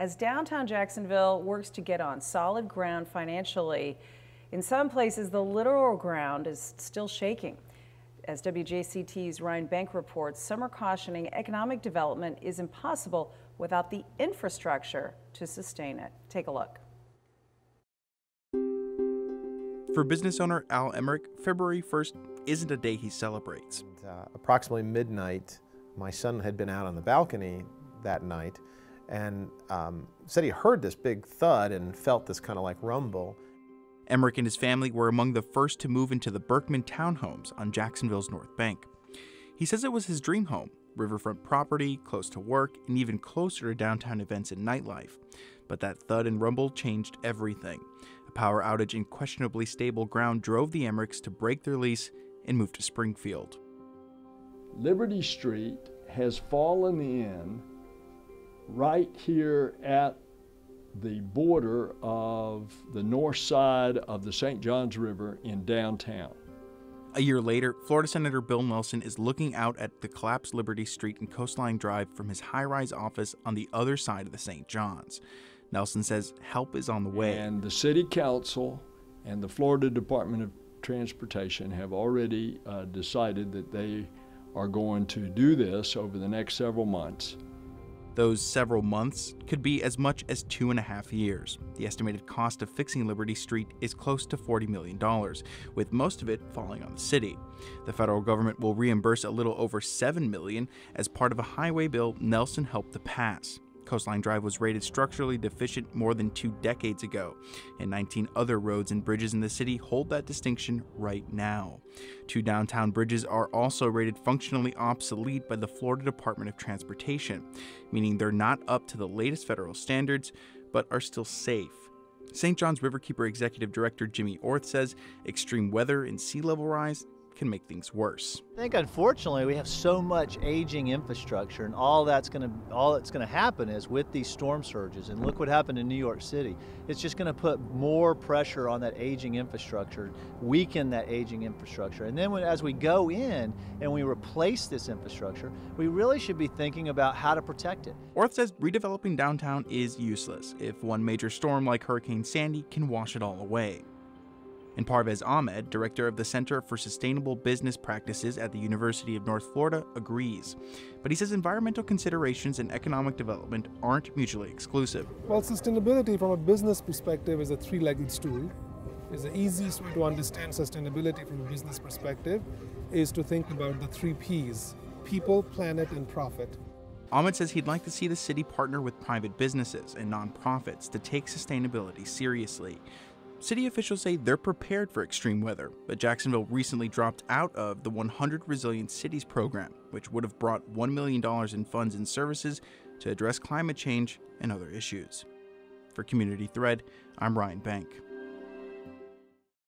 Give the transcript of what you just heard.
as downtown Jacksonville works to get on solid ground financially. In some places, the literal ground is still shaking. As WJCT's Ryan Benk reports, some are cautioning economic development is impossible without the infrastructure to sustain it. Take a look. For business owner Al Emmerich, February 1st isn't a day he celebrates. Uh, approximately midnight, my son had been out on the balcony that night and um, said he heard this big thud and felt this kind of like rumble. Emmerich and his family were among the first to move into the Berkman townhomes on Jacksonville's North Bank. He says it was his dream home riverfront property, close to work, and even closer to downtown events and nightlife. But that thud and rumble changed everything. A power outage in questionably stable ground drove the Emmerichs to break their lease and move to Springfield. Liberty Street has fallen in right here at the border of the north side of the St. Johns River in downtown. A year later, Florida Senator Bill Nelson is looking out at the collapsed Liberty Street and Coastline Drive from his high rise office on the other side of the St. Johns. Nelson says help is on the way. And the City Council and the Florida Department of Transportation have already uh, decided that they are going to do this over the next several months. Those several months could be as much as two and a half years. The estimated cost of fixing Liberty Street is close to $40 million, with most of it falling on the city. The federal government will reimburse a little over 7 million as part of a highway bill Nelson helped to pass. Coastline Drive was rated structurally deficient more than two decades ago, and 19 other roads and bridges in the city hold that distinction right now. Two downtown bridges are also rated functionally obsolete by the Florida Department of Transportation, meaning they're not up to the latest federal standards, but are still safe. St. John's Riverkeeper Executive Director Jimmy Orth says extreme weather and sea level rise can make things worse. I think unfortunately we have so much aging infrastructure and all that's going to all that's going to happen is with these storm surges and look what happened in New York City. It's just going to put more pressure on that aging infrastructure, weaken that aging infrastructure. And then when, as we go in and we replace this infrastructure, we really should be thinking about how to protect it. Orth says redeveloping downtown is useless if one major storm like Hurricane Sandy can wash it all away. And Parvez Ahmed, director of the Center for Sustainable Business Practices at the University of North Florida, agrees. But he says environmental considerations and economic development aren't mutually exclusive. Well, sustainability from a business perspective is a three legged stool. Is the easiest way to understand sustainability from a business perspective is to think about the three P's people, planet, and profit. Ahmed says he'd like to see the city partner with private businesses and nonprofits to take sustainability seriously. City officials say they're prepared for extreme weather, but Jacksonville recently dropped out of the 100 Resilient Cities program, which would have brought $1 million in funds and services to address climate change and other issues. For Community Thread, I'm Ryan Benk.